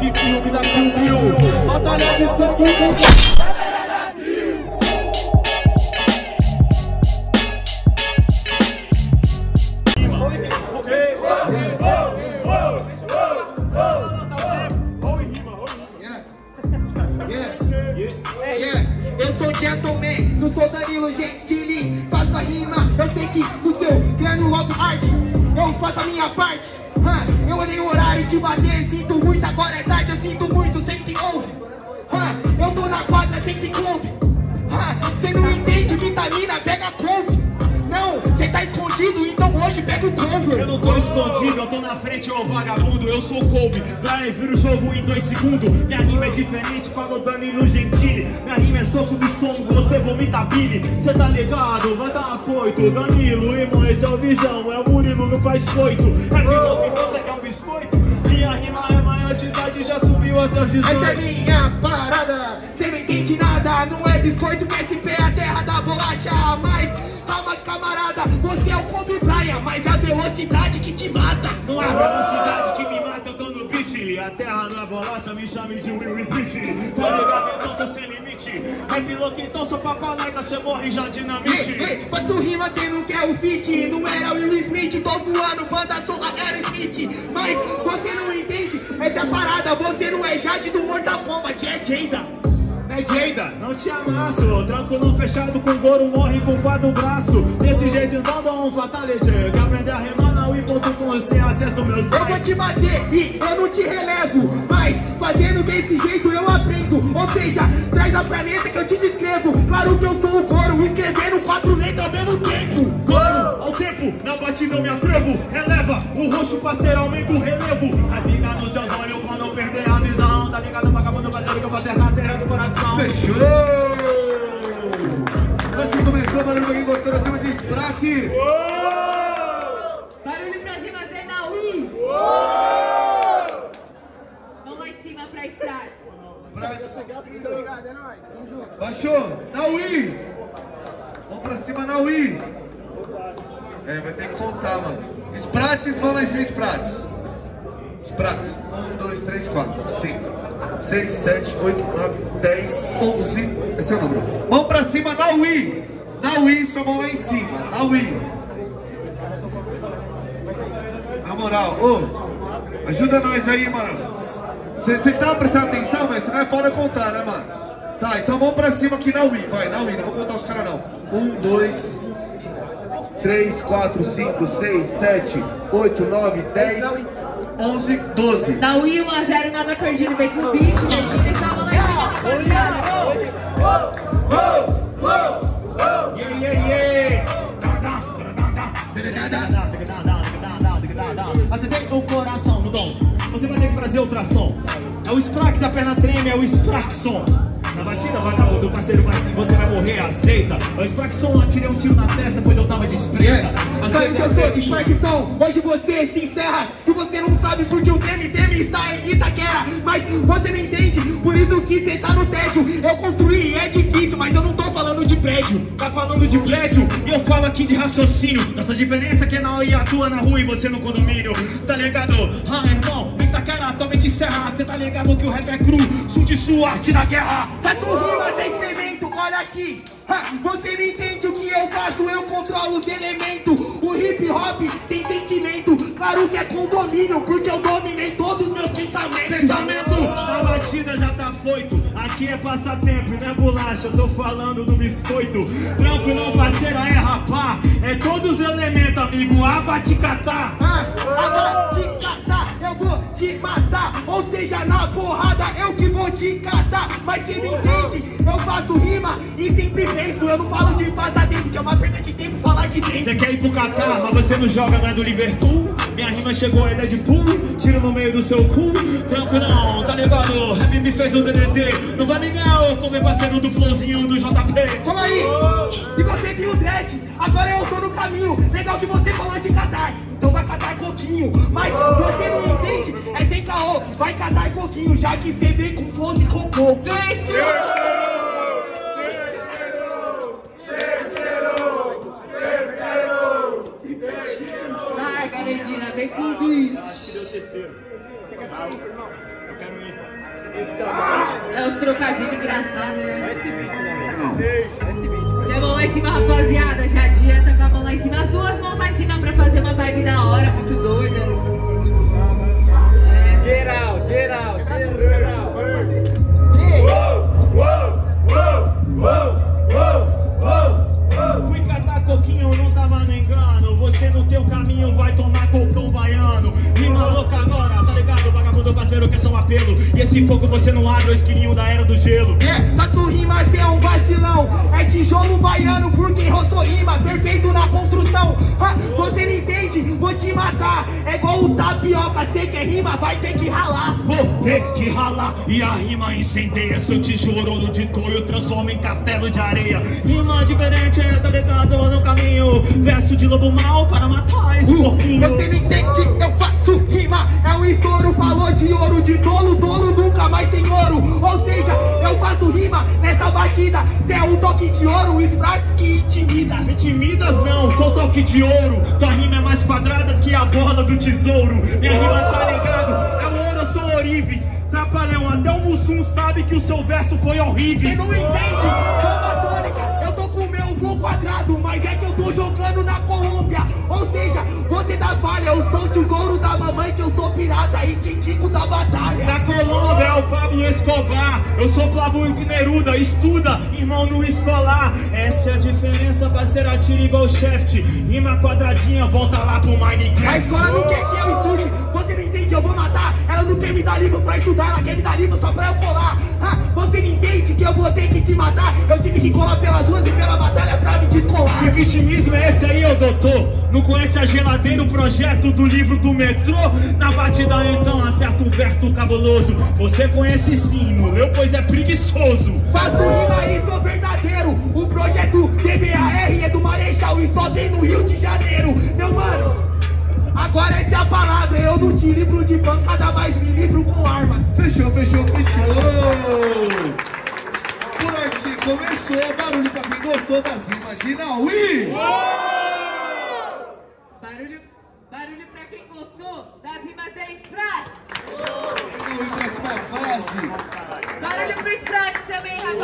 que filme da Kill Batalha de sangue Eu sou Gentleman, não sou Danilo Gentili. Faço a rima, eu sei que no seu crânio logo arte Eu faço a minha parte Eu olhei o horário de bater, sinto muito, agora é vitamina, pega couve. Não, cê tá escondido, então hoje pega o cover Eu não tô escondido, eu tô na frente, ô vagabundo. Eu sou Kobe, Brian vira o jogo em dois segundos. Minha rima é diferente, falou Danilo Gentili. Minha rima é soco no estômago, você vomita Billy Cê tá ligado, vai dar afoito. Danilo, irmão, esse é o Bijão É o Murilo, não faz coito. É piloto, então cê quer um biscoito? Minha rima é maior de idade, já subiu até os 18 Essa é minha parada, cê não entende nada Não é biscoito, PSP é a terra da bolacha. Mas, calma camarada, você é o Kobe Bryant Mas a velocidade que te mata. Não é velocidade que me mata, eu tô no beat. A terra na bolacha, me chame de Will Smith. Tá ligado, então tô sem limite. É piloto, então sou papalega, cê morre já dinamite. Ei, faço rima, cê não quer o feat. Não era Will Smith, tô voando, banda sou a Aerosmith. Mas você não entende, essa é a parada Você não é Jade do Mortal Kombat, é Jada. É Jada, não te amasso. Tranco no fechado com Goro, morre com quatro braços. Desse jeito então dá um fatality Quer aprender a remar na Wii.com, você acessa o meu Eu vou site. te bater e eu não te relevo Mas fazendo desse jeito eu aprendo. Ou seja, traz a planeta que eu te descrevo. Claro que eu sou o coro, escrevendo quatro letras ao mesmo da cima de Sprat Barulho pra cima, Zé Naui! Vamos lá em cima pra Strats. Sprat Baixou, Naui! Vamos pra cima, Naui! É, vai ter que contar, mano. Sprates, vão lá em cima, Sprates Sprates, 1, 2, 3, 4, 5 6, 7, 8, 9, 10, 11 Esse é o número. Mão pra cima, Naui Naui, sua mão lá em cima Naui Na moral, ô Ajuda nós aí, mano Você tá prestando atenção, velho? Senão é foda contar, né, mano? Tá, então vamos pra cima aqui na Wii, vai, na Wii, não vou contar os caras não. Um, dois, três, quatro, cinco, seis, sete, oito, nove, dez, onze, doze. Naui 1x0, nada perdido. Vem com o beat, fazer outra som. É o Sprax, a perna treme, é o Spraxon. Na batida, vagabundo, parceiro, vai, você vai morrer, aceita. É o Spraxon, atirei um tiro na testa, pois eu tava de espreita. Sabe que eu sou de Sparkson? Hoje você se encerra Se você não sabe porque o Treme Treme está em Itaquera Mas você não entende, por isso que cê tá no tédio Eu construí, é difícil, mas eu não prédio Tá falando de prédio e eu falo aqui de raciocínio. Nossa diferença é que na OI atua na rua e você no condomínio. Tá ligado? Ah, irmão, vem pra cara, atualmente encerra. Cê tá ligado que o rap é cru, sul de sua arte da guerra. Faço rima sem experimento, olha aqui Ha, Você não entende o que eu faço, eu controlo os elementos O hip hop tem sentimento, claro que é condomínio Porque eu dominei todos os meus pensamentos Pensamento, a batida já tá foito. Aqui é passatempo, não é bolacha. Eu tô falando do biscoito. Tranquilo, parceiro, é rapá. É todos os elementos, amigo. A vai te catar. Ah, agora te catar, eu vou te matar Ou seja, na porrada eu que vou te catar Mas cê não entende, eu faço rima e sempre penso Eu não falo de passatempo, que é uma perda de tempo falar de dentro Você quer ir pro Catar, mas você não joga, não é do Liverpool. Minha rima chegou, é Deadpool. Tiro no meio do seu cu. Tranquilão, tá ligado? Rap me fez o DDD. Não vai me ganhar, ô, como é parceiro do flowzinho do JP. Calma aí! E você viu o dread, agora eu tô no caminho Legal que você falou de catar, então vai catar coquinho Mas você não entende, é sem caô Vai catar coquinho, já que você vem com flow e cocô Larga, Medina, vem com o beat. Quero ir. É os trocadilhos engraçados, né? Tem a mão lá em cima, rapaziada. Já adianta com a mão lá em cima. As duas mãos lá em cima pra fazer uma vibe da hora, muito doida. É. Geral, geral, geral. Fui catar coquinho, não tava nem engano. Você no teu caminho vai tomar cocão que é. E esse coco você não abre o esquilinho da era do gelo. É, faço rima, cê é um vacilão. É tijolo baiano porque roçou rima Perfeito na construção. Ah, Você não entende? Vou te matar. É igual o tapioca, cê quer rima, vai ter que ralar. Vou ter que ralar. E a rima incendeia Seu tijolo de toio transforma em castelo de areia. Rima diferente, tá ligado no caminho. Verso de lobo mal para matar esse Uh, porquinho. Você Ou seja, eu faço rima nessa batida. Cê é um toque de ouro, sprates que intimida. Intimidas não, sou toque de ouro. Tua rima é mais quadrada que a borda do tesouro. Minha rima tá ligado, é o ouro, eu sou oríveis Trapalhão, até o Mussum sabe que o seu verso foi horrível. Cê não entende? Calma tônica, eu tô com o meu voo quadrado Mas é que eu tô jogando na Colômbia Ou seja, você da falha Eu sou o tesouro da mamãe que eu sou pirata E Tiquico da batalha Na Colômbia é o Pablo Escobar Eu sou Pablo Neruda, estuda, irmão no escolar Essa é a diferença, parceiro, atira igual shaft Rima quadradinha, volta lá pro Minecraft A escola não quer que eu estude, você não entende, eu vou matar. Ela não quer me dar livro pra estudar, ela quer me dar livro só pra eu colar. Ah, você não entende que eu vou ter que te matar. Eu tive que colar pelas ruas e pela batalha. Que vitimismo é esse aí, ô doutor? Não conhece a geladeira, o projeto do livro do metrô? Na batida então acerta um verto cabuloso Você conhece sim, não leu, pois é preguiçoso Faço rima e sou verdadeiro. O projeto DVAR é do Marechal e só tem no Rio de Janeiro. Meu mano, agora essa é a palavra. Eu não te livro de pancada, mas me livro com armas. Fechou, fechou, fechou. Começou. Barulho pra quem gostou das rimas de Naui. Barulho, barulho pra quem gostou das rimas 10 pratos. Naui, próxima fase. Barulho pro Sprax também, rapaz.